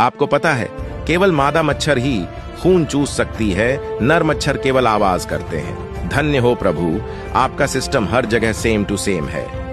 आपको पता है, केवल मादा मच्छर ही खून चूस सकती है, नर मच्छर केवल आवाज़ करते हैं। धन्य हो प्रभु, आपका सिस्टम हर जगह सेम टू सेम है।